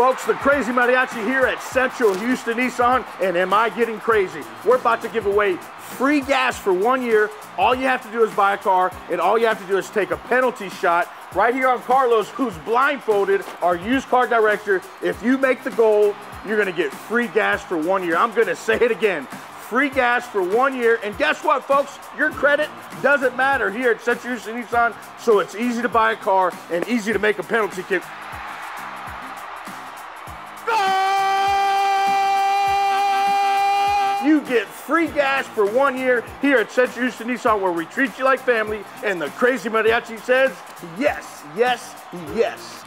Folks, the Crazy Mariachi here at Central Houston Nissan, and am I getting crazy? We're about to give away free gas for one year. All you have to do is buy a car, and all you have to do is take a penalty shot right here on Carlos, who's blindfolded, our used car director. If you make the goal, you're gonna get free gas for one year. I'm gonna say it again. Free gas for one year. And guess what, folks? Your credit doesn't matter here at Central Houston Nissan, so it's easy to buy a car and easy to make a penalty kick. You get free gas for one year here at Central Houston Nissan where we treat you like family and the Crazy Mariachi says yes, yes, yes.